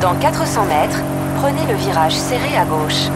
Dans 400 mètres, prenez le virage serré à gauche.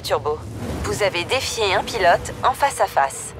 Turbo. Vous avez défié un pilote en face à face.